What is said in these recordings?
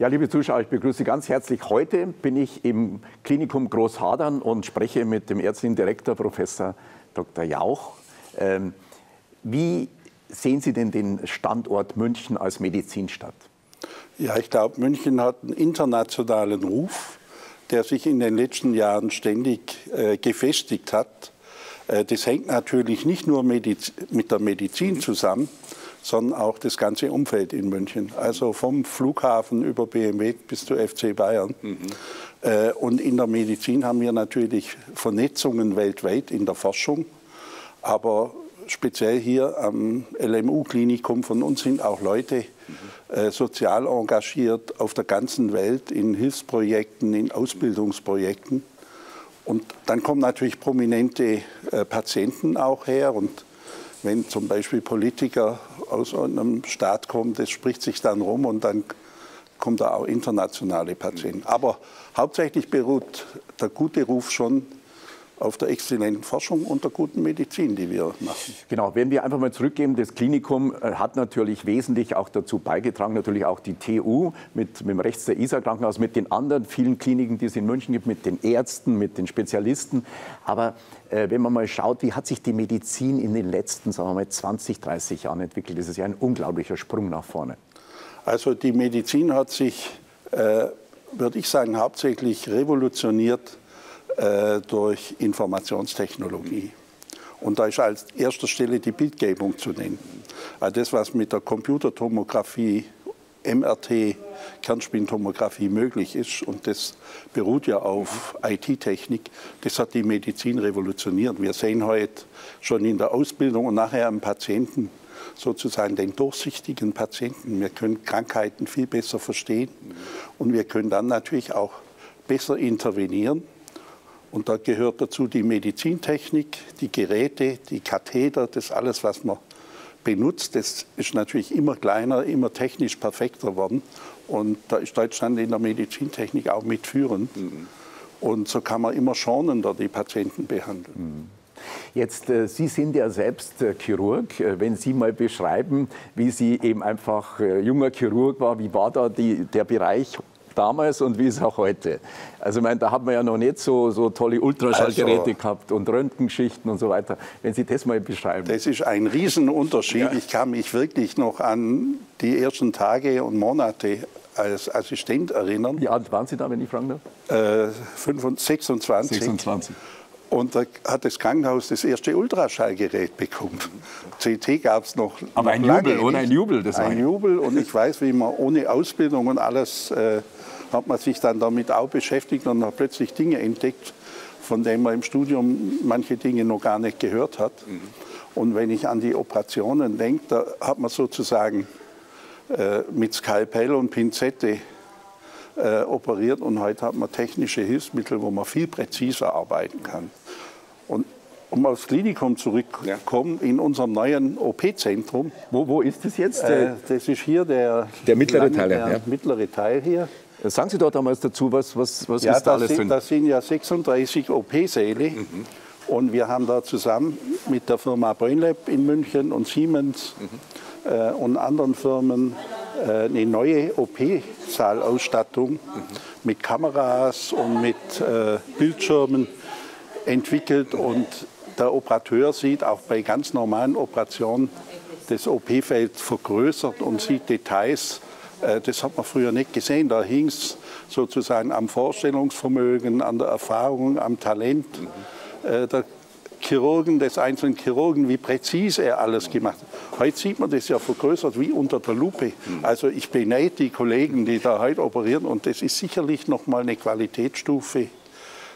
Ja, liebe Zuschauer, ich begrüße Sie ganz herzlich. Heute bin ich im Klinikum Großhadern und spreche mit dem ärztlichen Direktor Professor Dr. Jauch. Ähm, wie sehen Sie denn den Standort München als Medizinstadt? Ja, ich glaube, München hat einen internationalen Ruf, der sich in den letzten Jahren ständig äh, gefestigt hat. Äh, das hängt natürlich nicht nur Mediz mit der Medizin zusammen, sondern auch das ganze Umfeld in München. Also vom Flughafen über BMW bis zu FC Bayern. Mhm. Äh, und in der Medizin haben wir natürlich Vernetzungen weltweit in der Forschung. Aber speziell hier am LMU-Klinikum von uns sind auch Leute mhm. äh, sozial engagiert auf der ganzen Welt in Hilfsprojekten, in Ausbildungsprojekten. Und dann kommen natürlich prominente äh, Patienten auch her. Und wenn zum Beispiel Politiker aus einem Staat kommt, das spricht sich dann rum und dann kommen da auch internationale Patienten. Aber hauptsächlich beruht der gute Ruf schon auf der exzellenten Forschung und der guten Medizin, die wir machen. Genau, wenn wir einfach mal zurückgehen, das Klinikum äh, hat natürlich wesentlich auch dazu beigetragen, natürlich auch die TU mit, mit dem Rechts der Isar Krankenhaus, mit den anderen vielen Kliniken, die es in München gibt, mit den Ärzten, mit den Spezialisten. Aber äh, wenn man mal schaut, wie hat sich die Medizin in den letzten, sagen wir mal, 20, 30 Jahren entwickelt, das ist ja ein unglaublicher Sprung nach vorne. Also die Medizin hat sich, äh, würde ich sagen, hauptsächlich revolutioniert äh, durch Informationstechnologie. Und da ist als erster Stelle die Bildgebung zu nennen. Also das, was mit der Computertomographie, MRT, Kernspintomographie möglich ist, und das beruht ja auf IT-Technik, das hat die Medizin revolutioniert. Wir sehen heute schon in der Ausbildung und nachher am Patienten sozusagen den durchsichtigen Patienten. Wir können Krankheiten viel besser verstehen und wir können dann natürlich auch besser intervenieren und da gehört dazu die Medizintechnik, die Geräte, die Katheter, das alles, was man benutzt. Das ist natürlich immer kleiner, immer technisch perfekter worden. Und da ist Deutschland in der Medizintechnik auch mitführend. Mhm. Und so kann man immer schonender die Patienten behandeln. Mhm. Jetzt, äh, Sie sind ja selbst äh, Chirurg. Äh, wenn Sie mal beschreiben, wie Sie eben einfach junger Chirurg war, wie war da die, der Bereich damals und wie ist es auch heute. Also ich meine, da hat man ja noch nicht so, so tolle Ultraschallgeräte also, gehabt und Röntgengeschichten und so weiter. Wenn Sie das mal beschreiben. Das ist ein Riesenunterschied. Ja. Ich kann mich wirklich noch an die ersten Tage und Monate als Assistent erinnern. Wie alt waren Sie da, wenn ich fragen darf? Äh, 25, 26. 26. Und da hat das Krankenhaus das erste Ultraschallgerät bekommen. CT gab es noch. Aber noch ein Jubel, oder? Ein Jubel, das Ein Jubel. Und ich weiß, wie man ohne Ausbildung und alles äh, hat man sich dann damit auch beschäftigt und hat plötzlich Dinge entdeckt, von denen man im Studium manche Dinge noch gar nicht gehört hat. Mhm. Und wenn ich an die Operationen denke, da hat man sozusagen äh, mit Skalpell und Pinzette äh, operiert und heute hat man technische Hilfsmittel, wo man viel präziser arbeiten kann. Und um aufs Klinikum zurückzukommen, ja. in unserem neuen OP-Zentrum. Wo, wo ist das jetzt? Äh, das ist hier der, der mittlere Teil. Der ja. mittlere Teil hier. Sagen Sie dort damals dazu, was, was, was ja, ist da alles sind, drin? Das sind ja 36 OP-Säle. Mhm. Und wir haben da zusammen mit der Firma Brainlab in München und Siemens mhm. äh, und anderen Firmen äh, eine neue OP-Saalausstattung mhm. mit Kameras und mit äh, Bildschirmen entwickelt. Und der Operateur sieht auch bei ganz normalen Operationen das OP-Feld vergrößert und sieht Details, das hat man früher nicht gesehen. Da hing es sozusagen am Vorstellungsvermögen, an der Erfahrung, am Talent mhm. der Chirurgen, des einzelnen Chirurgen, wie präzise er alles gemacht hat. Heute sieht man das ja vergrößert wie unter der Lupe. Mhm. Also ich beneide die Kollegen, die da heute operieren und das ist sicherlich noch mal eine Qualitätsstufe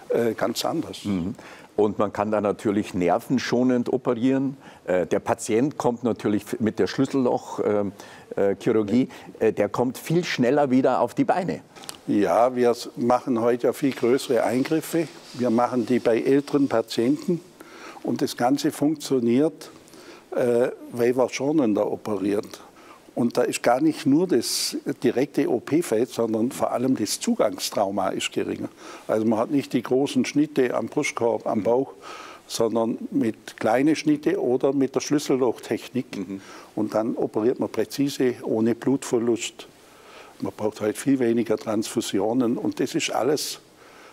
äh, ganz anders. Mhm. Und man kann da natürlich nervenschonend operieren. Äh, der Patient kommt natürlich mit der Schlüssellochchirurgie, äh, der kommt viel schneller wieder auf die Beine. Ja, wir machen heute ja viel größere Eingriffe. Wir machen die bei älteren Patienten. Und das Ganze funktioniert, äh, weil wir schonender operiert. Und da ist gar nicht nur das direkte OP-Feld, sondern vor allem das Zugangstrauma ist geringer. Also man hat nicht die großen Schnitte am Brustkorb, am Bauch, sondern mit kleinen Schnitte oder mit der Schlüssellochtechnik. Mhm. Und dann operiert man präzise, ohne Blutverlust. Man braucht halt viel weniger Transfusionen und das ist alles,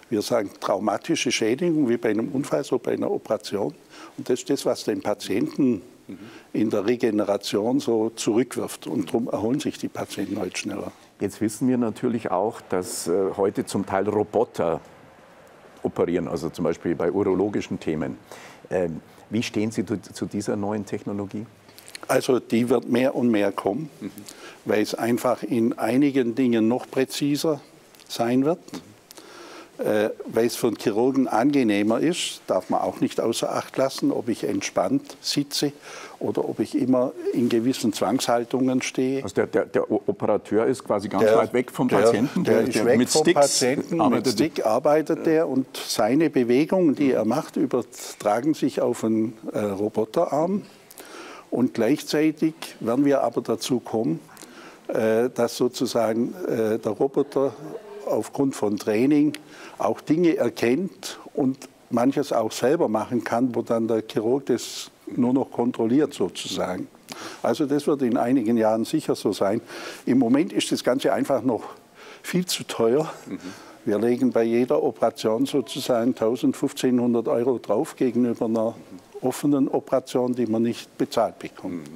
wir sagen, traumatische Schädigung wie bei einem Unfall, so bei einer Operation. Und das ist das, was den Patienten in der Regeneration so zurückwirft. Und darum erholen sich die Patienten heute schneller. Jetzt wissen wir natürlich auch, dass äh, heute zum Teil Roboter operieren, also zum Beispiel bei urologischen Themen. Ähm, wie stehen Sie zu dieser neuen Technologie? Also die wird mehr und mehr kommen, mhm. weil es einfach in einigen Dingen noch präziser sein wird. Mhm. Äh, weil es für einen Chirurgen angenehmer ist, darf man auch nicht außer Acht lassen, ob ich entspannt sitze oder ob ich immer in gewissen Zwangshaltungen stehe. Also der, der, der Operateur ist quasi ganz der, weit weg vom Patienten. Der, ist weg mit vom Sticks Patienten, mit Stick arbeitet der und seine Bewegungen, die er macht, übertragen sich auf einen äh, Roboterarm. Und gleichzeitig werden wir aber dazu kommen, äh, dass sozusagen äh, der Roboter aufgrund von Training auch Dinge erkennt und manches auch selber machen kann, wo dann der Chirurg das nur noch kontrolliert sozusagen. Also das wird in einigen Jahren sicher so sein. Im Moment ist das Ganze einfach noch viel zu teuer. Wir legen bei jeder Operation sozusagen 1000, 1500 Euro drauf gegenüber einer offenen Operation, die man nicht bezahlt bekommt.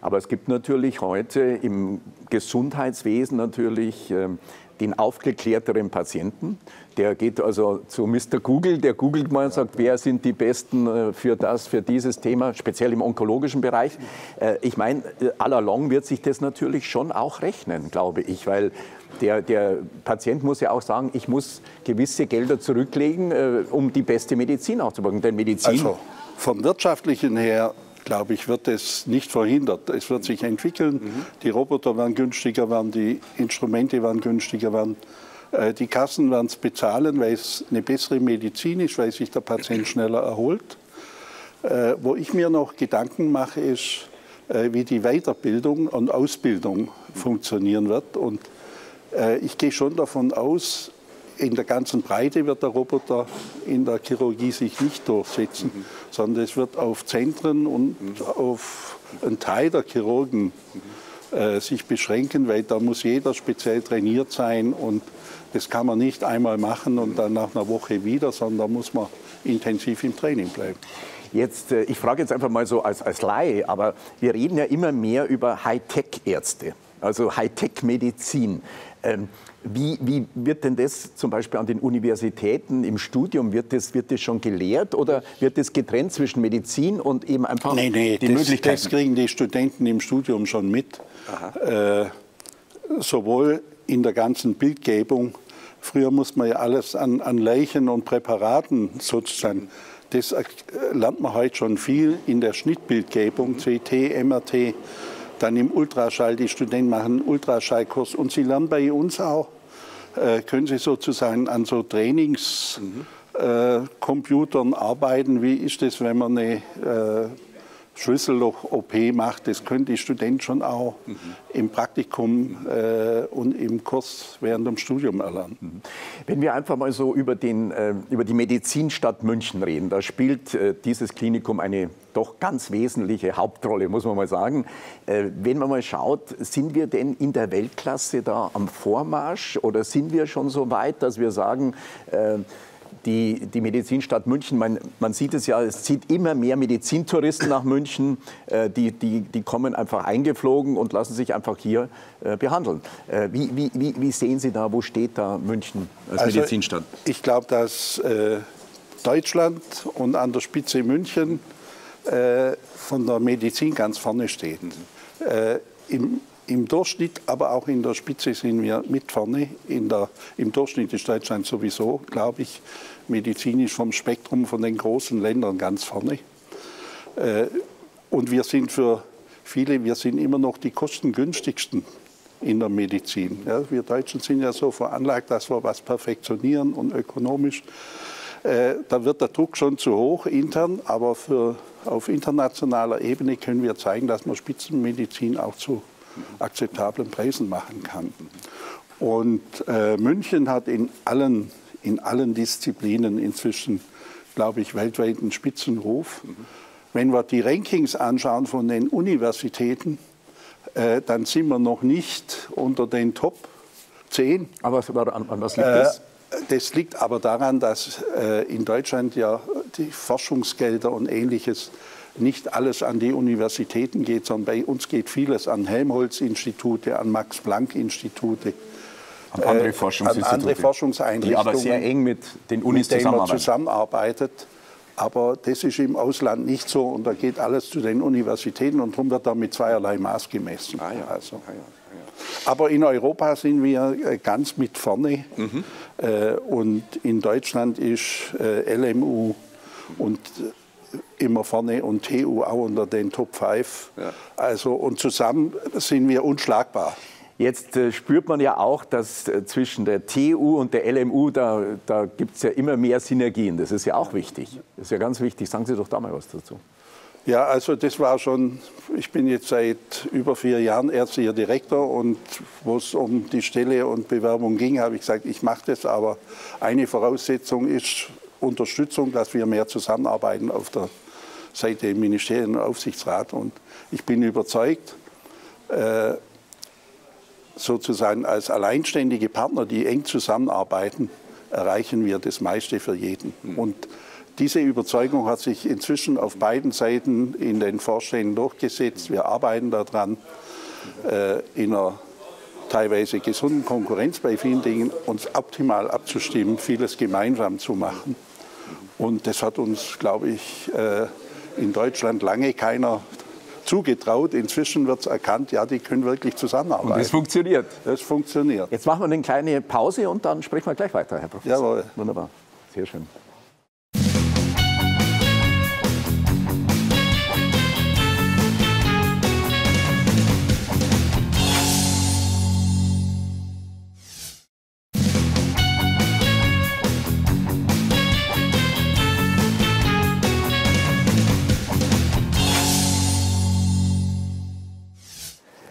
Aber es gibt natürlich heute im Gesundheitswesen natürlich ähm, den aufgeklärteren Patienten. Der geht also zu Mr. Google, der googelt mal und sagt, wer sind die Besten äh, für das, für dieses Thema, speziell im onkologischen Bereich. Äh, ich meine, äh, allalong wird sich das natürlich schon auch rechnen, glaube ich, weil der, der, Patient muss ja auch sagen, ich muss gewisse Gelder zurücklegen, um die beste Medizin aufzubauen. Denn Medizin. Also vom wirtschaftlichen her glaube ich, wird es nicht verhindert. Es wird sich entwickeln. Mhm. Die Roboter werden günstiger werden, die Instrumente werden günstiger werden. Äh, die Kassen werden es bezahlen, weil es eine bessere Medizin ist, weil sich der Patient schneller erholt. Äh, wo ich mir noch Gedanken mache, ist, äh, wie die Weiterbildung und Ausbildung funktionieren wird. Und ich gehe schon davon aus, in der ganzen Breite wird der Roboter in der Chirurgie sich nicht durchsetzen, mhm. sondern es wird auf Zentren und mhm. auf einen Teil der Chirurgen äh, sich beschränken, weil da muss jeder speziell trainiert sein und das kann man nicht einmal machen und dann nach einer Woche wieder, sondern da muss man intensiv im Training bleiben. Jetzt, äh, ich frage jetzt einfach mal so als, als Laie, aber wir reden ja immer mehr über Hightech-Ärzte, also Hightech-Medizin. Ähm, wie, wie, wird denn das zum Beispiel an den Universitäten im Studium, wird das, wird das schon gelehrt oder wird das getrennt zwischen Medizin und eben einfach nee, nee, die das, Möglichkeiten? Das kriegen die Studenten im Studium schon mit. Äh, sowohl in der ganzen Bildgebung, früher musste man ja alles an, an Leichen und Präparaten sozusagen, das äh, lernt man heute schon viel in der Schnittbildgebung, CT, MRT, dann im Ultraschall, die Studenten machen einen Ultraschallkurs und sie lernen bei uns auch, äh, können sie sozusagen an so Trainingscomputern mhm. äh, arbeiten. Wie ist das, wenn man eine äh, Schlüsselloch-OP macht, das können die Studenten schon auch mhm. im Praktikum äh, und im Kurs während dem Studium erlernen. Mhm. Wenn wir einfach mal so über, den, äh, über die Medizinstadt München reden, da spielt äh, dieses Klinikum eine doch ganz wesentliche Hauptrolle, muss man mal sagen. Äh, wenn man mal schaut, sind wir denn in der Weltklasse da am Vormarsch oder sind wir schon so weit, dass wir sagen, äh, die, die Medizinstadt München, man, man, sieht es ja, es zieht immer mehr Medizintouristen nach München, äh, die, die, die kommen einfach eingeflogen und lassen sich einfach hier äh, behandeln. Äh, wie, wie, wie, sehen Sie da, wo steht da München als also Medizinstadt? Ich glaube, dass äh, Deutschland und an der Spitze München äh, von der Medizin ganz vorne steht. Äh, Im im Durchschnitt, aber auch in der Spitze sind wir mit vorne. Der, Im Durchschnitt ist Deutschland sowieso, glaube ich, medizinisch vom Spektrum von den großen Ländern ganz vorne. Äh, und wir sind für viele, wir sind immer noch die kostengünstigsten in der Medizin. Ja, wir Deutschen sind ja so veranlagt, dass wir was perfektionieren und ökonomisch. Äh, da wird der Druck schon zu hoch intern, aber für, auf internationaler Ebene können wir zeigen, dass man Spitzenmedizin auch zu akzeptablen Preisen machen kann. Und äh, München hat in allen, in allen Disziplinen inzwischen, glaube ich, weltweit einen Spitzenruf. Mhm. Wenn wir die Rankings anschauen von den Universitäten, äh, dann sind wir noch nicht unter den Top zehn. Aber an, an was liegt das? Äh, das liegt aber daran, dass äh, in Deutschland ja die Forschungsgelder und ähnliches nicht alles an die Universitäten geht, sondern bei uns geht vieles an Helmholtz-Institute, an Max-Planck-Institute. An andere Forschungsinstitute. An andere Forschungseinrichtungen. Die aber sehr eng mit den Unis mit zusammenarbeiten. zusammenarbeitet. Aber das ist im Ausland nicht so und da geht alles zu den Universitäten und darum wird da mit zweierlei Maß gemessen. Ah, ja. Also. Ah, ja. Aber in Europa sind wir äh, ganz mit vorne mhm. und in Deutschland ist äh, LMU und immer vorne und TU auch unter den Top 5. Ja. Also, und zusammen sind wir unschlagbar. Jetzt äh, spürt man ja auch, dass äh, zwischen der TU und der LMU, da, da gibt es ja immer mehr Synergien. Das ist ja auch wichtig. Das ist ja ganz wichtig. Sagen Sie doch da mal was dazu. Ja, also das war schon, ich bin jetzt seit über vier Jahren ärztlicher Direktor und wo es um die Stelle und Bewerbung ging, habe ich gesagt, ich mache das, aber eine Voraussetzung ist Unterstützung, dass wir mehr zusammenarbeiten auf der Seite Ministerium und Aufsichtsrat. Und ich bin überzeugt, äh, sozusagen als alleinständige Partner, die eng zusammenarbeiten, erreichen wir das meiste für jeden. Hm. Und diese Überzeugung hat sich inzwischen auf beiden Seiten in den Vorständen durchgesetzt. Wir arbeiten daran, äh, in einer teilweise gesunden Konkurrenz bei vielen Dingen uns optimal abzustimmen, vieles gemeinsam zu machen. Und das hat uns, glaube ich, äh, in Deutschland lange keiner zugetraut. Inzwischen wird es erkannt, ja, die können wirklich zusammenarbeiten. Und das funktioniert. Das funktioniert. Jetzt machen wir eine kleine Pause und dann sprechen wir gleich weiter, Herr Professor. Jawohl. Wunderbar. Sehr schön.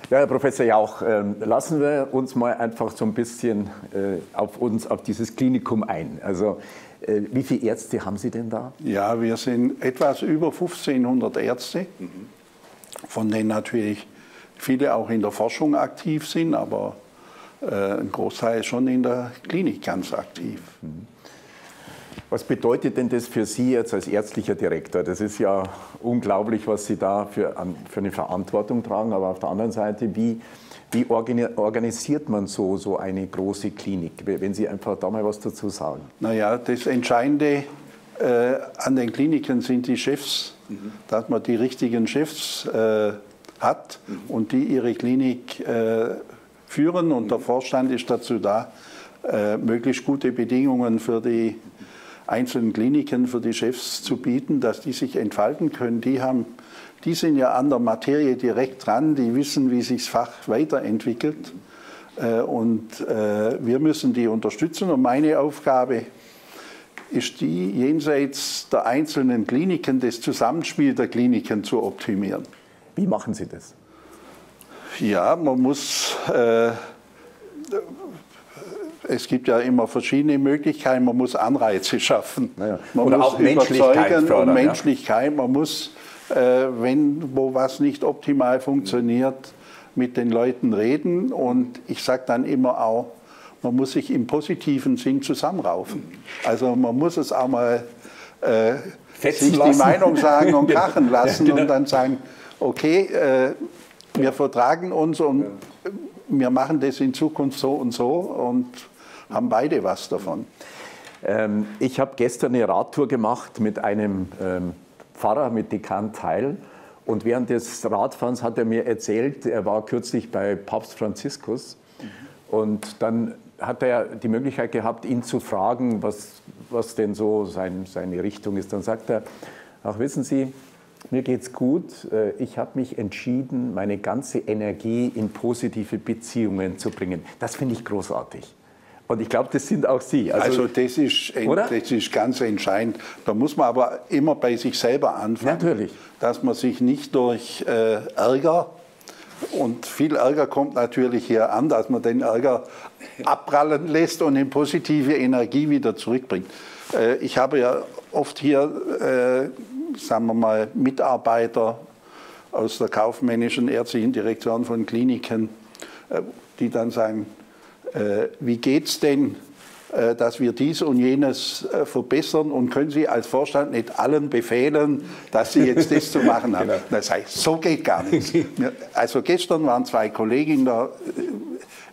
Ja, Herr Professor Jauch, ähm, lassen wir uns mal einfach so ein bisschen äh, auf uns, auf dieses Klinikum ein. Also äh, wie viele Ärzte haben Sie denn da? Ja, wir sind etwas über 1500 Ärzte, von denen natürlich viele auch in der Forschung aktiv sind, aber äh, ein Großteil ist schon in der Klinik ganz aktiv. Mhm. Was bedeutet denn das für Sie jetzt als ärztlicher Direktor? Das ist ja unglaublich, was Sie da für, für eine Verantwortung tragen. Aber auf der anderen Seite, wie, wie organisiert man so, so eine große Klinik? Wenn Sie einfach da mal was dazu sagen. Naja, das Entscheidende äh, an den Kliniken sind die Chefs, mhm. dass man die richtigen Chefs äh, hat mhm. und die ihre Klinik äh, führen. Und der Vorstand ist dazu da, äh, möglichst gute Bedingungen für die einzelnen Kliniken für die Chefs zu bieten, dass die sich entfalten können. Die, haben, die sind ja an der Materie direkt dran, die wissen, wie sich das Fach weiterentwickelt. Äh, und äh, wir müssen die unterstützen. Und meine Aufgabe ist die, jenseits der einzelnen Kliniken das Zusammenspiel der Kliniken zu optimieren. Wie machen Sie das? Ja, man muss äh, es gibt ja immer verschiedene Möglichkeiten. Man muss Anreize schaffen. Naja. Man Oder muss auch Menschlichkeit fördern, und Menschlichkeit. Man muss, äh, wenn wo was nicht optimal funktioniert, mit den Leuten reden. Und ich sage dann immer auch, man muss sich im positiven Sinn zusammenraufen. Also man muss es auch mal äh, sich lassen. die Meinung sagen und krachen lassen ja, genau. und dann sagen, okay, äh, wir vertragen uns und wir machen das in Zukunft so und so und haben beide was davon. Ähm, ich habe gestern eine Radtour gemacht mit einem ähm, Pfarrer, mit Dekan Teil. Und während des Radfahrens hat er mir erzählt, er war kürzlich bei Papst Franziskus. Und dann hat er die Möglichkeit gehabt, ihn zu fragen, was, was denn so sein, seine Richtung ist. Dann sagt er, ach wissen Sie, mir geht's gut. Äh, ich habe mich entschieden, meine ganze Energie in positive Beziehungen zu bringen. Das finde ich großartig. Und ich glaube, das sind auch Sie. Also, also das, ist, das ist ganz entscheidend. Da muss man aber immer bei sich selber anfangen. Natürlich. Dass man sich nicht durch äh, Ärger, und viel Ärger kommt natürlich hier an, dass man den Ärger abprallen lässt und in positive Energie wieder zurückbringt. Äh, ich habe ja oft hier, äh, sagen wir mal, Mitarbeiter aus der kaufmännischen ärztlichen Direktion von Kliniken, äh, die dann sagen, wie geht es denn, äh, dass wir dies und jenes äh, verbessern und können Sie als Vorstand nicht allen befehlen, dass Sie jetzt das zu machen haben. Genau. Das heißt, so geht gar nichts. Also gestern waren zwei Kollegen da,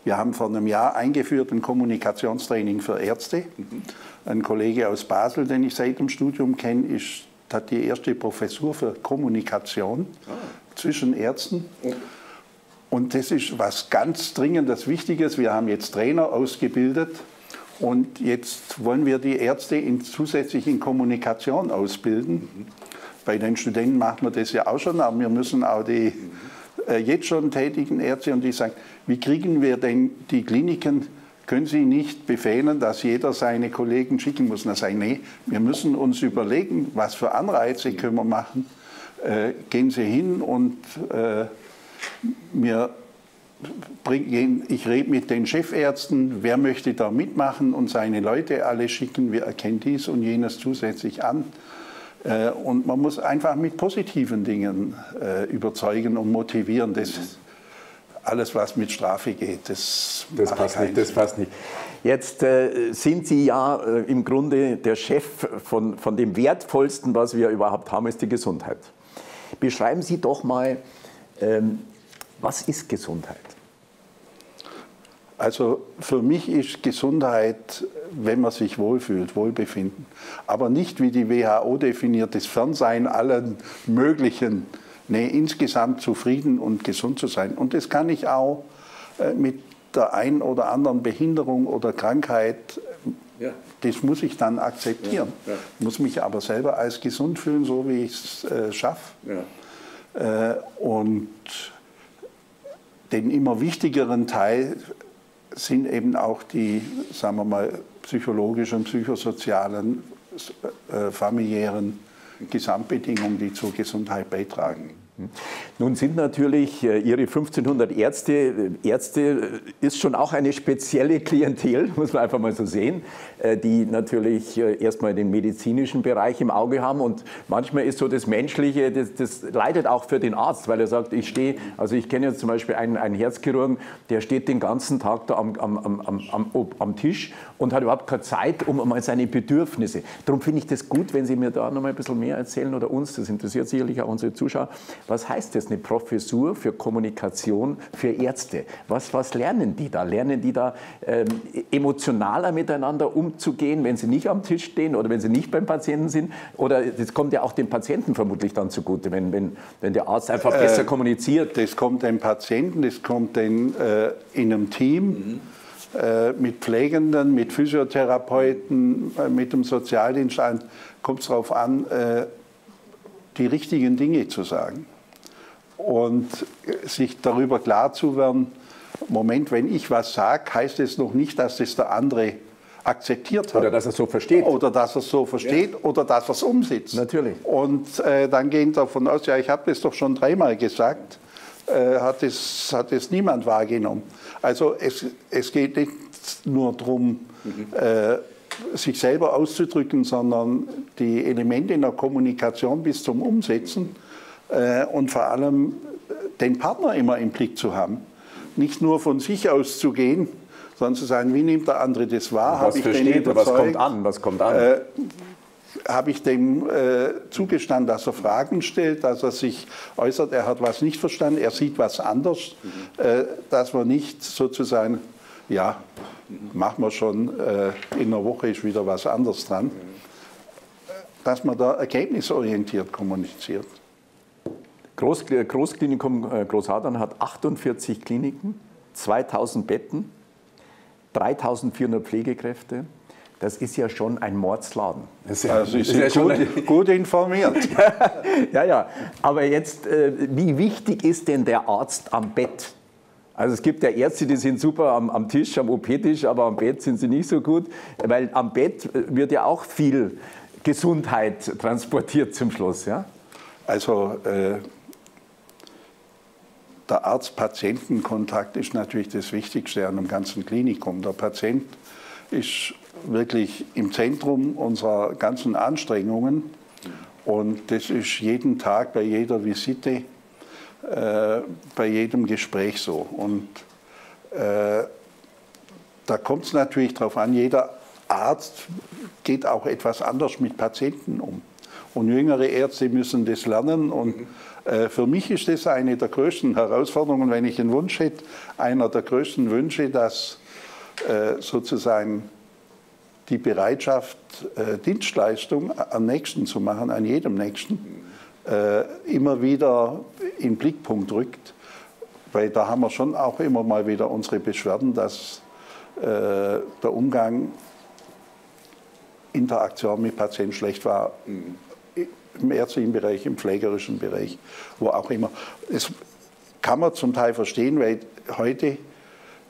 wir haben vor einem Jahr eingeführt ein Kommunikationstraining für Ärzte. Mhm. Ein Kollege aus Basel, den ich seit dem Studium kenne, ist, hat die erste Professur für Kommunikation ah. zwischen Ärzten. Und das ist was ganz dringendes Wichtiges. Wir haben jetzt Trainer ausgebildet und jetzt wollen wir die Ärzte in, zusätzlich in Kommunikation ausbilden. Bei den Studenten macht man das ja auch schon, aber wir müssen auch die äh, jetzt schon tätigen Ärzte und die sagen, wie kriegen wir denn die Kliniken können Sie nicht befehlen, dass jeder seine Kollegen schicken muss. Und dann sagen, nee, wir müssen uns überlegen, was für Anreize können wir machen. Äh, gehen Sie hin und äh, bring, ich rede mit den Chefärzten, wer möchte da mitmachen und seine Leute alle schicken, wir erkennen dies und jenes zusätzlich an. Äh, und man muss einfach mit positiven Dingen äh, überzeugen und motivieren. Das, alles, was mit Strafe geht, das, das passt nicht. Das passt nicht. Jetzt äh, sind Sie ja äh, im Grunde der Chef von, von dem Wertvollsten, was wir überhaupt haben, ist die Gesundheit. Beschreiben Sie doch mal, ähm, was ist Gesundheit? Also für mich ist Gesundheit, wenn man sich wohlfühlt, Wohlbefinden. Aber nicht wie die WHO definiert, das Fernsein allen möglichen nee, insgesamt zufrieden und gesund zu sein. Und das kann ich auch äh, mit der einen oder anderen Behinderung oder Krankheit, ja. das muss ich dann akzeptieren. Ja, ja. Muss mich aber selber als gesund fühlen, so wie ich es äh, schaffe. Äh, und den immer wichtigeren Teil sind eben auch die, sagen wir mal, psychologischen, psychosozialen, äh, familiären Gesamtbedingungen, die zur Gesundheit beitragen. Nun sind natürlich äh, Ihre 1500 Ärzte, äh, Ärzte äh, ist schon auch eine spezielle Klientel, muss man einfach mal so sehen, die natürlich erstmal den medizinischen Bereich im Auge haben und manchmal ist so das Menschliche, das, das leidet auch für den Arzt, weil er sagt, ich stehe, also ich kenne jetzt zum Beispiel einen, einen Herzchirurgen, der steht den ganzen Tag da am, am, am, am, am Tisch und hat überhaupt keine Zeit, um mal seine Bedürfnisse. Darum finde ich das gut, wenn Sie mir da noch mal ein bisschen mehr erzählen oder uns, das interessiert sicherlich auch unsere Zuschauer, was heißt das, eine Professur für Kommunikation für Ärzte? Was, was lernen die da? Lernen die da ähm, emotionaler miteinander umzugehen, wenn sie nicht am Tisch stehen oder wenn sie nicht beim Patienten sind? Oder das kommt ja auch dem Patienten vermutlich dann zugute, wenn, wenn, wenn der Arzt einfach äh, besser kommuniziert. Das kommt dem Patienten, das kommt den, äh, in einem Team. Mhm äh, mit Pflegenden, mit Physiotherapeuten, äh, mit dem Sozialdienst an, kommt es darauf an, äh, die richtigen Dinge zu sagen und sich darüber klar zu werden, Moment, wenn ich was sage, heißt es noch nicht, dass das der andere akzeptiert hat. Oder dass er es so versteht. Oder dass er es so versteht ja. oder dass er es umsetzt. Natürlich. Und äh, dann gehen davon aus, ja, ich habe das doch schon dreimal gesagt, äh, hat, es, hat es niemand wahrgenommen. Also es, es geht nicht nur darum, mhm. äh, sich selber auszudrücken, sondern die Elemente in der Kommunikation bis zum Umsetzen und vor allem äh, den Partner immer im Blick zu haben. Nicht nur von sich aus zu gehen, sondern zu sagen, wie nimmt der andere das wahr? Was, ich versteht, was kommt an? Was kommt an? Äh, habe ich dem äh, zugestanden, dass er Fragen stellt, dass er sich äußert, er hat was nicht verstanden, er sieht was anders, mhm. äh, dass man nicht sozusagen, ja, machen wir schon, äh, in einer Woche ist wieder was anderes dran, dass man da ergebnisorientiert kommuniziert. Groß, Großklinikum äh, Großhadern hat 48 Kliniken, 2000 Betten, 3400 Pflegekräfte. Das ist ja schon ein Mordsladen. Ja, also Sie sind ja gut, gut, informiert. ja, ja. Aber jetzt, äh, wie wichtig ist denn der Arzt am Bett? Also es gibt ja Ärzte, die sind super am, am Tisch, am OP-Tisch, aber am Bett sind sie nicht so gut, weil am Bett wird ja auch viel Gesundheit transportiert zum Schluss. Ja? Also äh, der Arzt-Patienten-Kontakt ist natürlich das Wichtigste an einem ganzen Klinikum. Der Patient ist wirklich im Zentrum unserer ganzen Anstrengungen und das ist jeden Tag bei jeder Visite, äh, bei jedem Gespräch so. Und äh, da kommt es natürlich darauf an, jeder Arzt geht auch etwas anders mit Patienten um. Und jüngere Ärzte müssen das lernen. Und äh, für mich ist das eine der größten Herausforderungen, wenn ich einen Wunsch hätte, einer der größten Wünsche, dass äh, sozusagen die Bereitschaft, äh, Dienstleistung am Nächsten zu machen, an jedem Nächsten, äh, immer wieder in den Blickpunkt rückt. Weil da haben wir schon auch immer mal wieder unsere Beschwerden, dass äh, der Umgang, Interaktion mit Patienten schlecht war. Im ärztlichen Bereich, im pflegerischen Bereich, wo auch immer. Das kann man zum Teil verstehen, weil heute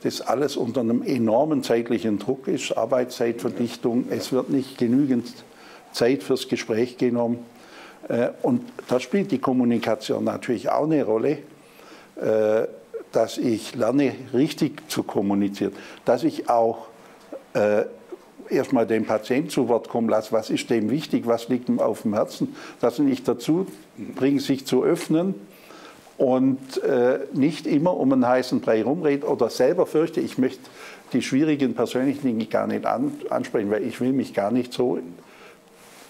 das alles unter einem enormen zeitlichen Druck ist, Arbeitszeitverdichtung, es wird nicht genügend Zeit fürs Gespräch genommen. Äh, und da spielt die Kommunikation natürlich auch eine Rolle, äh, dass ich lerne, richtig zu kommunizieren, dass ich auch äh, erstmal den Patienten zu Wort kommen lasse, was ist dem wichtig, was liegt ihm auf dem Herzen, dass ich dazu bringe, sich zu öffnen und äh, nicht immer um einen heißen Brei rumreden oder selber fürchte, ich möchte die schwierigen persönlichen Dinge gar nicht an, ansprechen, weil ich will mich gar nicht so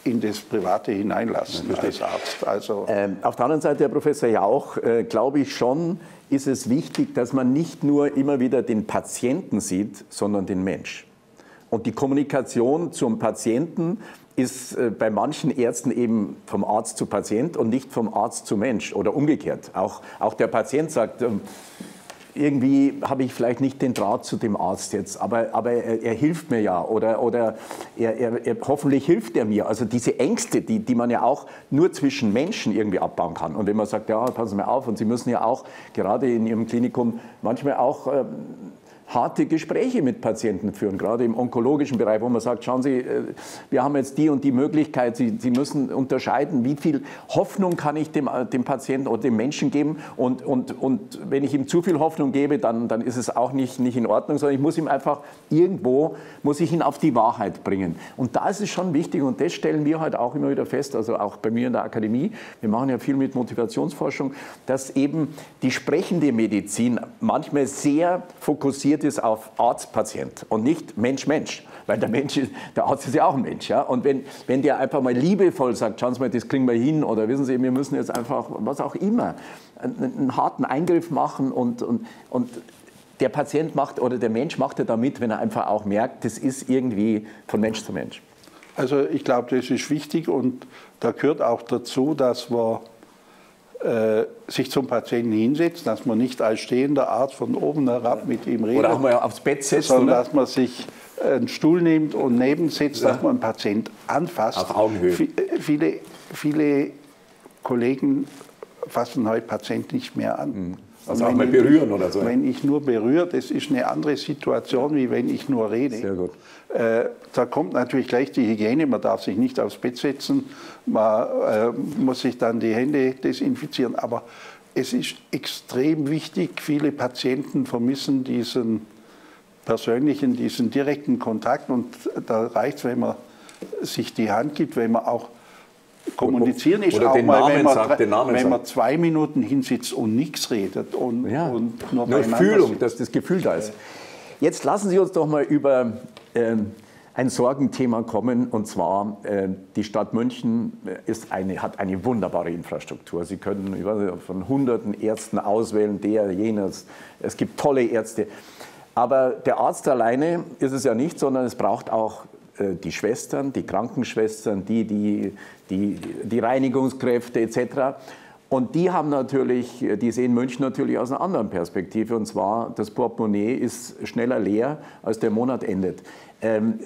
in das Private hineinlassen als Arzt. Also ähm, auf der anderen Seite, Herr Professor Jauch, äh, glaube ich schon, ist es wichtig, dass man nicht nur immer wieder den Patienten sieht, sondern den Mensch. Und die Kommunikation zum Patienten ist äh, bei manchen Ärzten eben vom Arzt zu Patient und nicht vom Arzt zu Mensch oder umgekehrt. Auch, auch der Patient sagt, ähm, irgendwie habe ich vielleicht nicht den Draht zu dem Arzt jetzt, aber, aber er, er hilft mir ja oder, oder er, er, er, hoffentlich hilft er mir. Also diese Ängste, die, die man ja auch nur zwischen Menschen irgendwie abbauen kann. Und wenn man sagt, ja, passen Sie mal auf, und Sie müssen ja auch gerade in Ihrem Klinikum manchmal auch ähm, harte Gespräche mit Patienten führen, gerade im onkologischen Bereich, wo man sagt, schauen Sie, äh, wir haben jetzt die und die Möglichkeit, Sie, Sie müssen unterscheiden, wie viel Hoffnung kann ich dem, dem Patienten oder dem Menschen geben und, und, und wenn ich ihm zu viel Hoffnung gebe, dann, dann ist es auch nicht, nicht in Ordnung, sondern ich muss ihm einfach irgendwo, muss ich ihn auf die Wahrheit bringen. Und da ist es schon wichtig und das stellen wir halt auch immer wieder fest, also auch bei mir in der Akademie, wir machen ja viel mit Motivationsforschung, dass eben die sprechende Medizin manchmal sehr fokussiert fokussiert ist auf Arzt-Patient und nicht Mensch-Mensch. Weil der Mensch, der Arzt ist ja auch ein Mensch. Ja? Und wenn, wenn der einfach mal liebevoll sagt, schauen Sie mal, das kriegen wir hin, oder wissen Sie, wir müssen jetzt einfach, was auch immer, einen, einen harten Eingriff machen und, und, und der Patient macht oder der Mensch macht ja damit, wenn er einfach auch merkt, das ist irgendwie von Mensch zu Mensch. Also ich glaube, das ist wichtig und da gehört auch dazu, dass wir sich zum Patienten hinsetzt, dass man nicht als stehender Arzt von oben herab mit ihm redet. Oder auch mal aufs Bett setzt. Sondern oder? dass man sich einen Stuhl nimmt und neben sitzt, ja. dass man einen Patient anfasst. Auf Augenhöhe. Äh, viele, viele Kollegen fassen heute Patienten nicht mehr an. Mhm. Also auch mal berühren oder so. Wenn ich nur berühre, das ist eine andere Situation, wie wenn ich nur rede. Sehr gut. Äh, da kommt natürlich gleich die Hygiene. Man darf sich nicht aufs Bett setzen, man äh, muss sich dann die Hände desinfizieren. Aber es ist extrem wichtig. Viele Patienten vermissen diesen persönlichen, diesen direkten Kontakt. Und da reicht es, wenn man sich die Hand gibt, wenn man auch Kommunizieren ist Oder auch mal, Namen wenn, man, sagt, wenn sagt. man zwei Minuten hinsitzt und nichts redet und, ja. und nur, nur Fühlung, dass das Gefühl da ist. Jetzt lassen Sie uns doch mal über äh, ein Sorgenthema kommen, und zwar äh, die Stadt München ist eine, hat eine wunderbare Infrastruktur. Sie können nicht, von hunderten Ärzten auswählen, der, jenes. Es gibt tolle Ärzte. Aber der Arzt alleine ist es ja nicht, sondern es braucht auch äh, die Schwestern, die Krankenschwestern, die, die, die, die Reinigungskräfte etc. Und die haben natürlich, die sehen München natürlich aus einer anderen Perspektive. Und zwar, das Portemonnaie ist schneller leer, als der Monat endet. Ähm,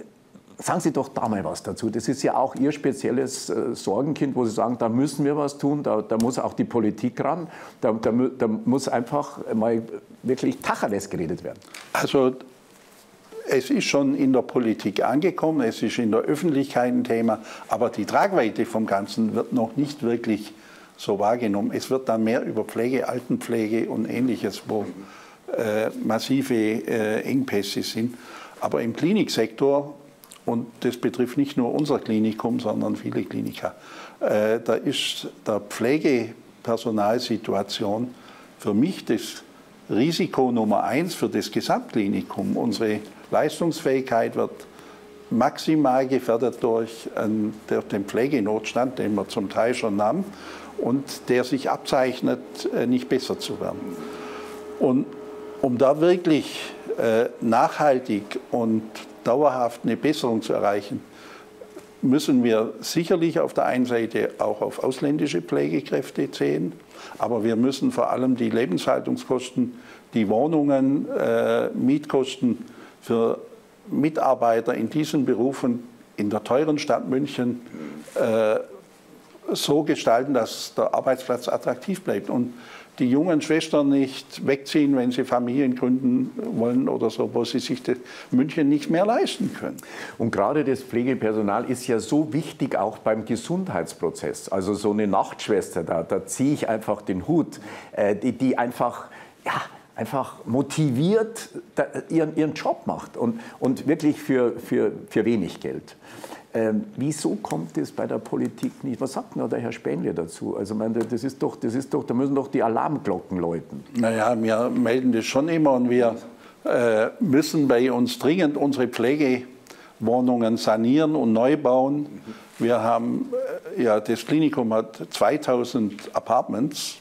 sagen Sie doch da mal was dazu. Das ist ja auch Ihr spezielles äh, Sorgenkind, wo Sie sagen, da müssen wir was tun, da, da muss auch die Politik ran, da, da, da muss einfach mal wirklich Tacheles geredet werden. Also es ist schon in der Politik angekommen, es ist in der Öffentlichkeit ein Thema, aber die Tragweite vom Ganzen wird noch nicht wirklich so wahrgenommen. Es wird dann mehr über Pflege, Altenpflege und ähnliches, wo äh, massive äh, Engpässe sind. Aber im Kliniksektor, und das betrifft nicht nur unser Klinikum, sondern viele Kliniker, äh, da ist der Pflegepersonalsituation für mich das Risiko Nummer eins für das Gesamtklinikum. Unsere Leistungsfähigkeit wird maximal gefährdet durch, durch den Pflegenotstand, den wir zum Teil schon haben und der sich abzeichnet, äh, nicht besser zu werden. Und um da wirklich äh, nachhaltig und dauerhaft eine Besserung zu erreichen, müssen wir sicherlich auf der einen Seite auch auf ausländische Pflegekräfte zählen, aber wir müssen vor allem die Lebenshaltungskosten, die Wohnungen, äh, Mietkosten für Mitarbeiter in diesen Berufen in der teuren Stadt München äh, so gestalten, dass der Arbeitsplatz attraktiv bleibt. Und die jungen Schwestern nicht wegziehen, wenn sie Familien gründen wollen oder so, wo sie sich München nicht mehr leisten können. Und gerade das Pflegepersonal ist ja so wichtig auch beim Gesundheitsprozess. Also so eine Nachtschwester, da, da ziehe ich einfach den Hut, äh, die, die einfach, ja, einfach motiviert ihren, ihren Job macht und, und wirklich für, für, für wenig Geld. Ähm, wieso kommt es bei der Politik nicht? Was sagt denn der Herr Spenle dazu? Also, meine, das ist doch, das ist doch, da müssen doch die Alarmglocken läuten. Naja, wir melden das schon immer und wir äh, müssen bei uns dringend unsere Pflegewohnungen sanieren und neu bauen. Wir haben, äh, ja, das Klinikum hat 2000 Apartments,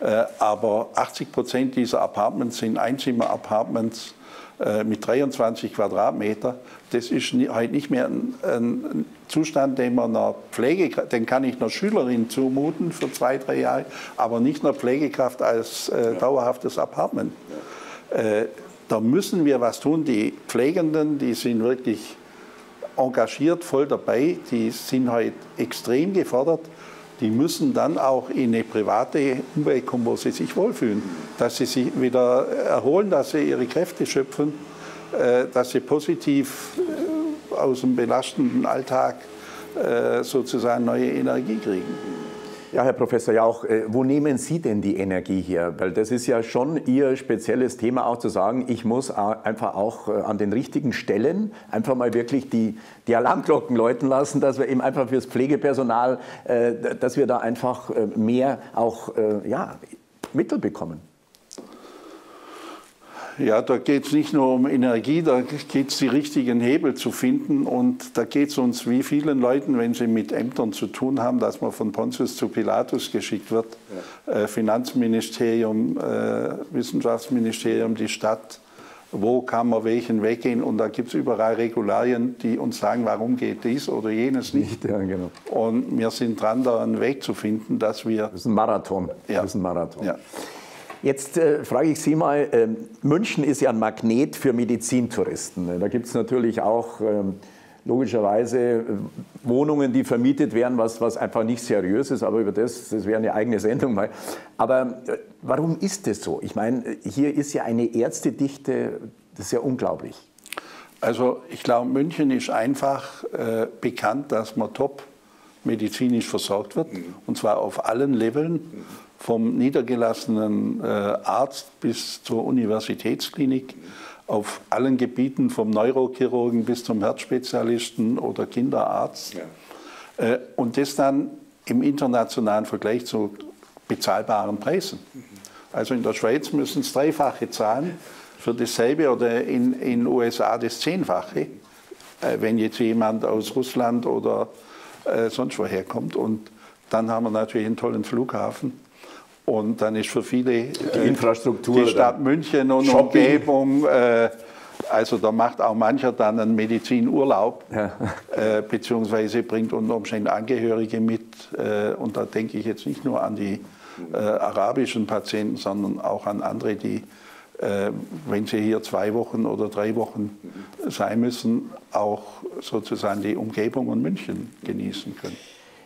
aber 80 Prozent dieser Apartments sind Einzimmer-Apartments äh, mit 23 Quadratmeter. Das ist halt nicht mehr ein, ein Zustand, den man einer Pflegekraft, den kann ich einer Schülerin zumuten für zwei, drei Jahre, aber nicht einer Pflegekraft als äh, dauerhaftes Apartment. Äh, da müssen wir was tun. Die Pflegenden, die sind wirklich engagiert, voll dabei, die sind halt extrem gefordert die müssen dann auch in eine private Umwelt kommen, wo sie sich wohlfühlen, dass sie sich wieder erholen, dass sie ihre Kräfte schöpfen, äh, dass sie positiv äh, aus dem belastenden Alltag äh, sozusagen neue Energie kriegen. Ja, Herr Professor Jauch, äh, wo nehmen Sie denn die Energie her? Weil das ist ja schon Ihr spezielles Thema, auch zu sagen, ich muss einfach auch äh, an den richtigen Stellen einfach mal wirklich die, die Alarmglocken läuten lassen, dass wir eben einfach fürs Pflegepersonal, äh, dass wir da einfach mehr auch ja, Mittel bekommen. Ja, da geht es nicht nur um Energie, da geht es die richtigen Hebel zu finden und da geht es uns wie vielen Leuten, wenn sie mit Ämtern zu tun haben, dass man von Pontius zu Pilatus geschickt wird, ja. äh, Finanzministerium, äh, Wissenschaftsministerium, die Stadt, wo kann man welchen Weg gehen und da gibt es überall Regularien, die uns sagen, warum geht dies oder jenes nicht. nicht ja, genau. Und wir sind dran, da einen Weg zu finden, dass wir... Das ist ein Marathon. Ja. Das ist ein Marathon. Ja. Jetzt äh, frage ich Sie mal, äh, München ist ja ein Magnet für Medizintouristen. Da gibt es natürlich auch äh, logischerweise äh, Wohnungen, die vermietet werden, was, was einfach nicht seriös ist, aber über das, das wäre eine eigene Sendung mal. Aber äh, warum ist das so? Ich meine, hier ist ja eine Ärztedichte, das ist ja unglaublich. Also ich glaube, München ist einfach äh, bekannt, dass man top medizinisch versorgt wird, mhm. und zwar auf allen Leveln. Vom niedergelassenen äh, Arzt bis zur Universitätsklinik auf allen Gebieten, vom Neurochirurgen bis zum Herzspezialisten oder Kinderarzt. Ja. Äh, und das dann im internationalen Vergleich zu bezahlbaren Preisen. Mhm. Also in der Schweiz müssen es Dreifache zahlen für dasselbe oder in den USA das Zehnfache, äh, wenn jetzt jemand aus Russland oder sonst woher kommt. Und dann haben wir natürlich einen tollen Flughafen. Und dann ist für viele die äh, Infrastruktur, die Stadt München und Shopping. Umgebung, äh, also da macht auch mancher dann einen Medizinurlaub, ja. äh, beziehungsweise bringt unter Umständen Angehörige mit. Äh, und da denke ich jetzt nicht nur an die äh, arabischen Patienten, sondern auch an andere, die, wenn sie hier zwei Wochen oder drei Wochen sein müssen, auch sozusagen die Umgebung und München genießen können.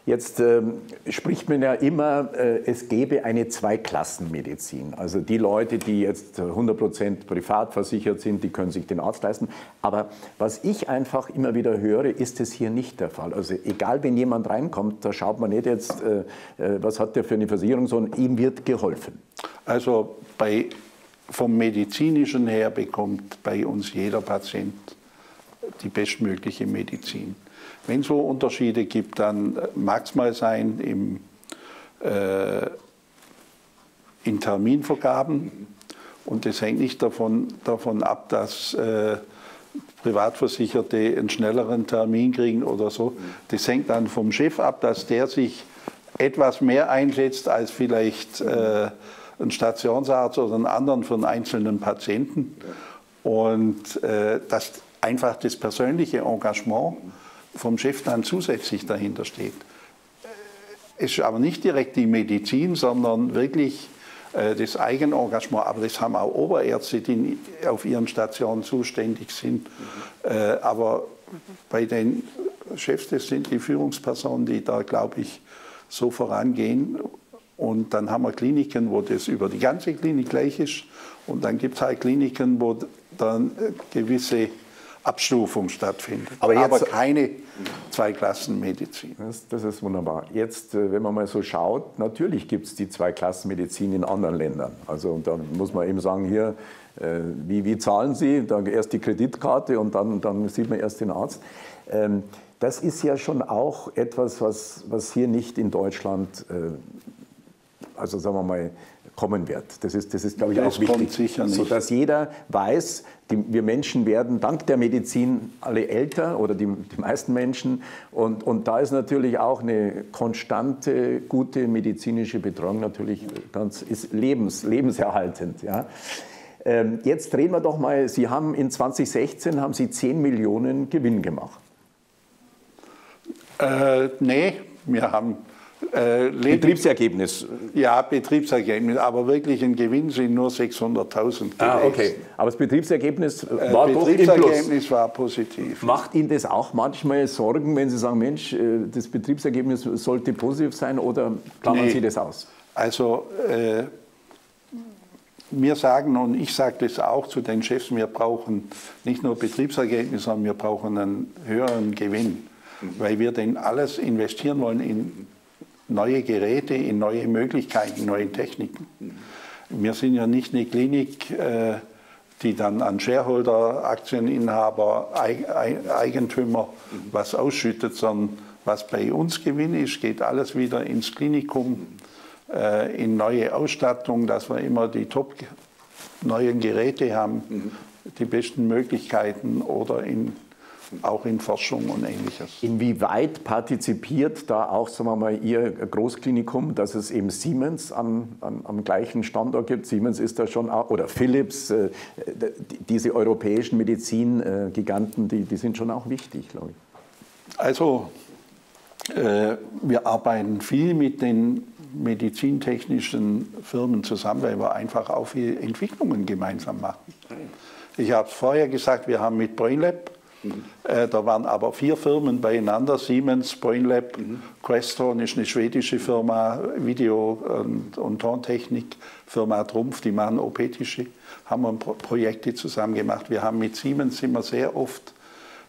Jetzt ähm, spricht man ja immer, äh, es gäbe eine Zweiklassenmedizin. Also die Leute, die jetzt 100% privat versichert sind, die können sich den Arzt leisten. Aber was ich einfach immer wieder höre, ist es hier nicht der Fall. Also egal, wenn jemand reinkommt, da schaut man nicht jetzt, äh, äh, was hat der für eine Versicherung, sondern ihm wird geholfen. Also bei, vom medizinischen her bekommt bei uns jeder Patient die bestmögliche Medizin. Wenn es so Unterschiede gibt, dann mag es mal sein im, äh, in Terminvergaben. Und das hängt nicht davon, davon ab, dass äh, Privatversicherte einen schnelleren Termin kriegen oder so. Das hängt dann vom Chef ab, dass der sich etwas mehr einsetzt als vielleicht äh, ein Stationsarzt oder einen anderen für einen einzelnen Patienten. Und äh, dass einfach das persönliche Engagement vom Chef dann zusätzlich dahinter steht. Es ist aber nicht direkt die Medizin, sondern wirklich äh, das Eigenengagement. Aber das haben auch Oberärzte, die auf ihren Stationen zuständig sind. Mhm. Aber bei den Chefs, das sind die Führungspersonen, die da, glaube ich, so vorangehen. Und dann haben wir Kliniken, wo das über die ganze Klinik gleich ist. Und dann gibt es halt Kliniken, wo dann gewisse Abstufung stattfindet. Aber, jetzt, Aber keine Zweiklassenmedizin. Das, das ist wunderbar. Jetzt, äh, wenn man mal so schaut, natürlich gibt es die Zweiklassenmedizin in anderen Ländern. Also da muss man eben sagen, hier, äh, wie, wie zahlen Sie? Dann erst die Kreditkarte und dann, dann sieht man erst den Arzt. Ähm, das ist ja schon auch etwas, was, was hier nicht in Deutschland, äh, also sagen wir mal, kommen wird. Das ist, das ist glaube ich, das auch wichtig, sicher nicht. sodass jeder weiß, die, wir Menschen werden dank der Medizin alle älter oder die, die meisten Menschen. Und, und da ist natürlich auch eine konstante, gute medizinische Betreuung natürlich ganz ist lebens, lebenserhaltend. Ja. Ähm, jetzt drehen wir doch mal, Sie haben in 2016 haben Sie 10 Millionen Gewinn gemacht. Äh, nee, wir haben äh, Betriebsergebnis. Ja, Betriebsergebnis, aber wirklich ein Gewinn sind nur 600.000. Ah, okay. Aber das Betriebsergebnis äh, war äh, Betriebsergebnis war positiv. Macht Ihnen das auch manchmal Sorgen, wenn Sie sagen, Mensch, äh, das Betriebsergebnis sollte positiv sein oder klammern nee. Sie das aus? Also äh, wir sagen, und ich sage das auch zu den Chefs, wir brauchen nicht nur Betriebsergebnis, sondern wir brauchen einen höheren Gewinn, weil wir denn alles investieren wollen in neue Geräte, in neue Möglichkeiten, neue Techniken. Wir sind ja nicht eine Klinik, äh, die dann an Shareholder, Aktieninhaber, Eigentümer was ausschüttet, sondern was bei uns Gewinn ist, geht alles wieder ins Klinikum, äh, in neue Ausstattung, dass wir immer die top neuen Geräte haben, die besten Möglichkeiten oder in auch in Forschung und Ähnliches. Inwieweit partizipiert da auch, sagen wir mal, Ihr Großklinikum, dass es eben Siemens am, am, am gleichen Standort gibt? Siemens ist da schon, auch, oder Philips, äh, diese europäischen Medizingiganten, die, die sind schon auch wichtig, glaube ich. Also, äh, wir arbeiten viel mit den medizintechnischen Firmen zusammen, weil wir einfach auch viele Entwicklungen gemeinsam machen. Ich habe es vorher gesagt, wir haben mit BrainLab äh, da waren aber vier Firmen beieinander, Siemens, BrainLab, mhm. Queston ist eine schwedische Firma, Video- und, und Tontechnik, Firma Trumpf, die machen OP-Tische, haben wir Pro Projekte zusammen gemacht. Wir haben mit Siemens immer sehr oft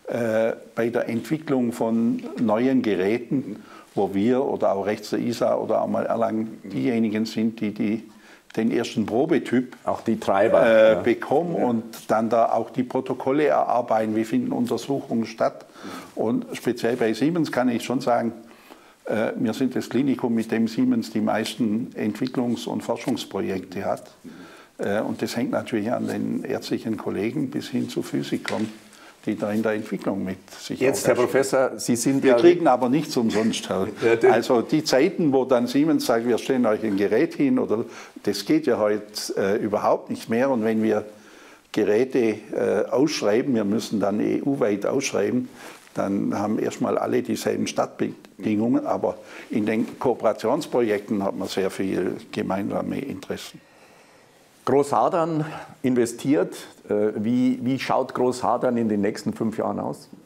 äh, bei der Entwicklung von neuen Geräten, wo wir oder auch rechts der ISA oder auch mal Erlangen diejenigen sind, die die den ersten Probetyp auch die Treiber äh, ja. bekommen ja. und dann da auch die Protokolle erarbeiten, wie finden Untersuchungen statt. Und speziell bei Siemens kann ich schon sagen, äh, wir sind das Klinikum, mit dem Siemens die meisten Entwicklungs- und Forschungsprojekte hat. Äh, und das hängt natürlich an den ärztlichen Kollegen bis hin zu Physikern die da in der Entwicklung mit sich Jetzt, Herr Professor, Sie sind wir ja... Wir kriegen aber nichts umsonst. also die Zeiten, wo dann Siemens sagt, wir stellen euch ein Gerät hin, oder das geht ja heute äh, überhaupt nicht mehr. Und wenn wir Geräte äh, ausschreiben, wir müssen dann EU-weit ausschreiben, dann haben erstmal alle dieselben Startbedingungen. Aber in den Kooperationsprojekten hat man sehr viel gemeinsame Interessen. Großhadern investiert. Äh, wie, wie schaut Großhadern in den nächsten fünf Jahren aus?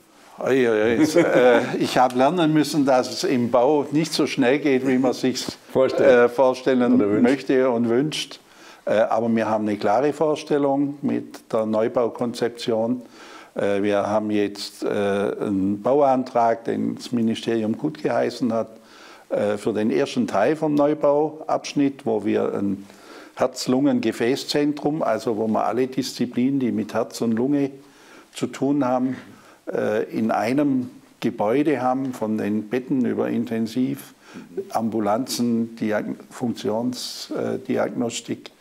Äh, ich habe lernen müssen, dass es im Bau nicht so schnell geht, wie man sich äh, vorstellen möchte und wünscht. Aber wir haben eine klare Vorstellung mit der Neubaukonzeption. Wir haben jetzt einen Bauantrag, den das Ministerium gut geheißen hat, für den ersten Teil vom Neubauabschnitt, wo wir ein Herz-Lungen-Gefäßzentrum, also wo wir alle Disziplinen, die mit Herz und Lunge zu tun haben, äh, in einem Gebäude haben, von den Betten über Intensiv, Ambulanzen, Funktionsdiagnostik.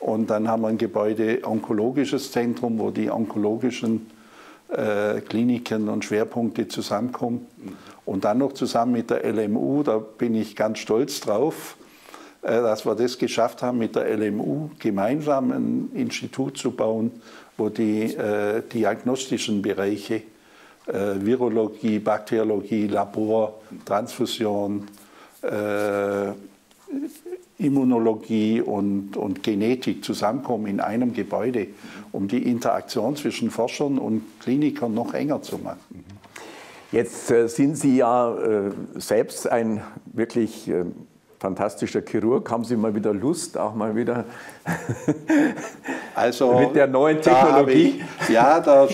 Und dann haben wir ein Gebäude, onkologisches Zentrum, wo die onkologischen äh, Kliniken und Schwerpunkte zusammenkommen. Und dann noch zusammen mit der LMU, da bin ich ganz stolz drauf, dass wir das geschafft haben, mit der LMU gemeinsam ein Institut zu bauen, wo die äh, diagnostischen Bereiche äh, Virologie, Bakteriologie, Labor, Transfusion, äh, Immunologie und, und Genetik zusammenkommen in einem Gebäude, um die Interaktion zwischen Forschern und Klinikern noch enger zu machen. Jetzt äh, sind Sie ja äh, selbst ein wirklich äh, fantastischer Chirurg. Haben Sie mal wieder Lust, auch mal wieder also, mit der neuen Technologie? Ich, ja, da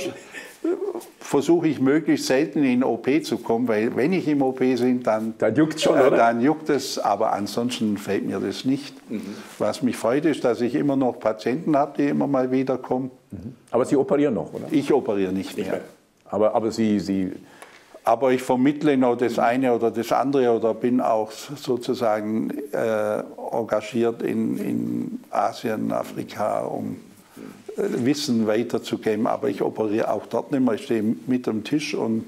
versuche ich möglichst selten in OP zu kommen, weil wenn ich im OP bin, dann, dann juckt schon, äh, Dann juckt es, aber ansonsten fällt mir das nicht. Mhm. Was mich freut, ist, dass ich immer noch Patienten habe, die immer mal wieder kommen. Mhm. Aber Sie operieren noch, oder? Ich operiere nicht mehr. Aber, aber Sie, Sie aber ich vermittle noch das eine oder das andere oder bin auch sozusagen äh, engagiert in, in Asien, Afrika, um äh, Wissen weiterzugeben. Aber ich operiere auch dort nicht mehr. Ich stehe mit am Tisch und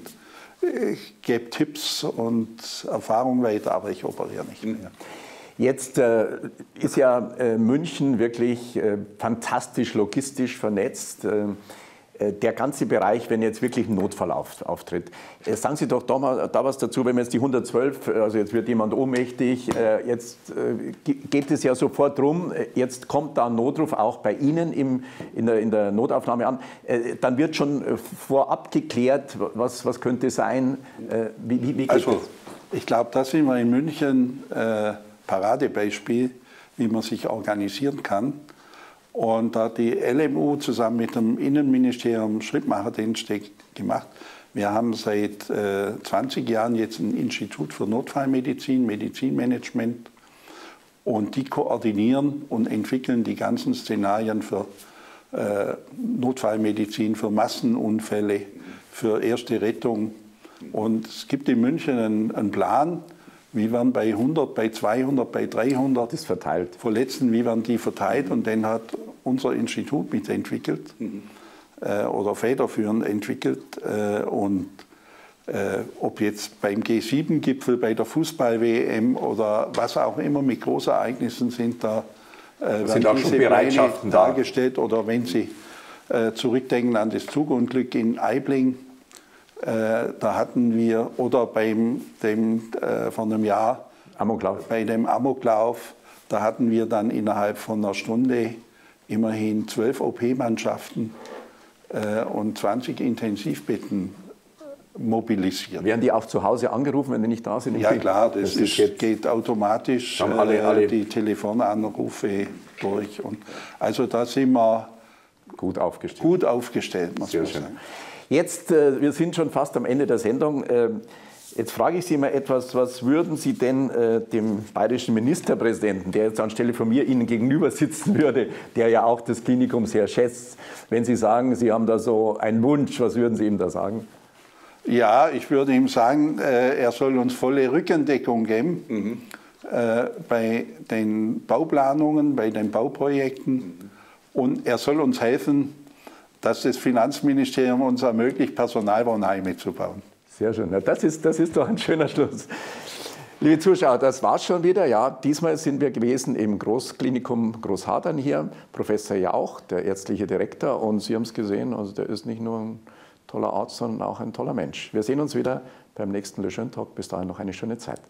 ich gebe Tipps und Erfahrungen weiter, aber ich operiere nicht mehr. Jetzt äh, ist ja äh, München wirklich äh, fantastisch logistisch vernetzt. Äh, äh, der ganze Bereich, wenn jetzt wirklich ein Notfall auf, auftritt. Äh, sagen Sie doch da, mal, da was dazu, wenn man jetzt die 112, also jetzt wird jemand ohnmächtig, äh, jetzt geht es ja sofort drum, jetzt kommt da ein Notruf auch bei Ihnen im, in, der, in der Notaufnahme an, dann wird schon vorab geklärt, was, was könnte sein, wie, wie, geht also, das? Ich glaube, da sind wir in München äh, Paradebeispiel, wie man sich organisieren kann. Und da hat die LMU zusammen mit dem Innenministerium Schrittmacherdienste gemacht. Wir haben seit äh, 20 Jahren jetzt ein Institut für Notfallmedizin, Medizinmanagement. Und die koordinieren und entwickeln die ganzen Szenarien für äh, Notfallmedizin, für Massenunfälle, für erste Rettung. Und es gibt in München einen, einen Plan, wie werden bei 100, bei 200, bei 300 das verteilt. Verletzten, wie werden die verteilt? Und den hat unser Institut mitentwickelt mhm. äh, oder federführend entwickelt. Äh, und äh, ob jetzt beim G7-Gipfel, bei der Fußball-WM oder was auch immer mit Großereignissen sind da äh, sind auch diese Bereitschaften da. dargestellt. Oder wenn Sie äh, zurückdenken an das Zugunglück in Aibling, äh, da hatten wir, oder beim dem, äh, von einem Jahr, Amoklauf. bei dem Amoklauf, da hatten wir dann innerhalb von einer Stunde immerhin zwölf OP-Mannschaften äh, und 20 Intensivbetten mobilisiert. Werden die auch zu Hause angerufen, wenn die nicht da sind? Ja klar, das, das ist, geht, automatisch alle, alle die Telefonanrufe durch. Und also da sind wir gut aufgestellt. Gut aufgestellt, muss Sehr man schön. sagen. Jetzt, äh, wir sind schon fast am Ende der Sendung. Äh, jetzt frage ich Sie mal etwas, was würden Sie denn äh, dem bayerischen Ministerpräsidenten, der jetzt anstelle von mir Ihnen gegenüber sitzen würde, der ja auch das Klinikum sehr schätzt, wenn Sie sagen, Sie haben da so einen Wunsch, was würden Sie ihm da sagen? Ja, ich würde ihm sagen, er soll uns volle Rückendeckung geben mhm. bei den Bauplanungen, bei den Bauprojekten mhm. und er soll uns helfen, dass das Finanzministerium uns ermöglicht, Personalwohnheime zu bauen. Sehr schön. das, ist, das ist doch ein schöner Schluss. Liebe Zuschauer, das war's schon wieder. Ja, diesmal sind wir gewesen im Großklinikum Großhadern hier. Professor Jauch, der ärztliche Direktor. Und Sie haben es gesehen, also der ist nicht nur ein toller Arzt, sondern auch ein toller Mensch. Wir sehen uns wieder beim nächsten Le Jeune Talk. Bis dahin noch eine schöne Zeit.